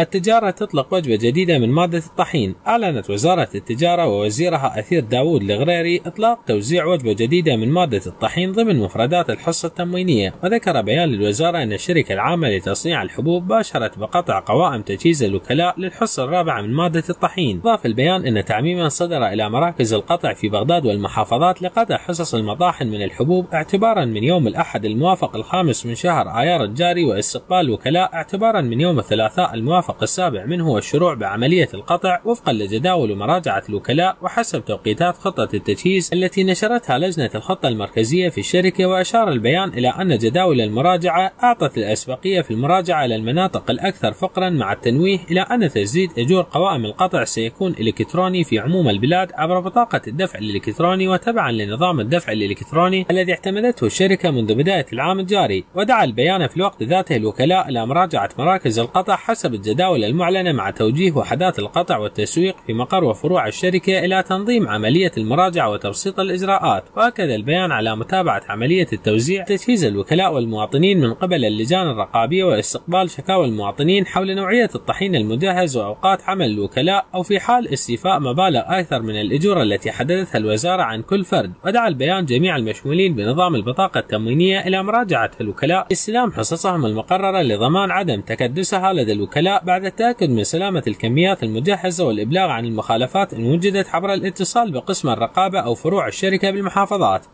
التجارة تطلق وجبة جديدة من مادة الطحين. أعلنت وزارة التجارة ووزيرها أثير داوود الغريري إطلاق توزيع وجبة جديدة من مادة الطحين ضمن مفردات الحصة التموينية. وذكر بيان للوزارة أن الشركة العامة لتصنيع الحبوب باشرت بقطع قوائم تجهيز الوكلاء للحصة الرابعة من مادة الطحين. ضاف البيان أن تعميما صدر إلى مراكز القطع في بغداد والمحافظات لقطع حصص المطاحن من الحبوب اعتبارا من يوم الأحد الموافق الخامس من شهر آيار الجاري واستقبال الوكلاء اعتبارا من يوم الثلاثاء الموافق المرافق السابع منه والشروع بعملية القطع وفقا لجداول ومراجعة الوكلاء وحسب توقيتات خطة التجهيز التي نشرتها لجنة الخطة المركزية في الشركة وأشار البيان إلى أن جداول المراجعة أعطت الأسبقية في المراجعة إلى المناطق الأكثر فقرا مع التنويه إلى أن تجديد أجور قوائم القطع سيكون إلكتروني في عموم البلاد عبر بطاقة الدفع الإلكتروني وتبعا لنظام الدفع الإلكتروني الذي اعتمدته الشركة منذ بداية العام الجاري. ودعا البيان في الوقت ذاته الوكلاء إلى مراجعة مراكز القطع حسب الجداول التداول المعلنة مع توجيه وحدات القطع والتسويق في مقر وفروع الشركة إلى تنظيم عملية المراجعة وتبسيط الإجراءات. وأكد البيان على متابعة عملية التوزيع تجهيز الوكلاء والمواطنين من قبل اللجان الرقابية واستقبال شكاوى المواطنين حول نوعية الطحين المجهز وأوقات عمل الوكلاء أو في حال استيفاء مبالغ أكثر من الأجور التي حددتها الوزارة عن كل فرد. ودعا البيان جميع المشمولين بنظام البطاقة التموينية إلى مراجعة الوكلاء. لاستلام حصصهم المقررة لضمان عدم تكدسها لدى الوكلاء بعد التأكد من سلامة الكميات المجهزة والإبلاغ عن المخالفات إن وجدت عبر الاتصال بقسم الرقابة أو فروع الشركة بالمحافظات.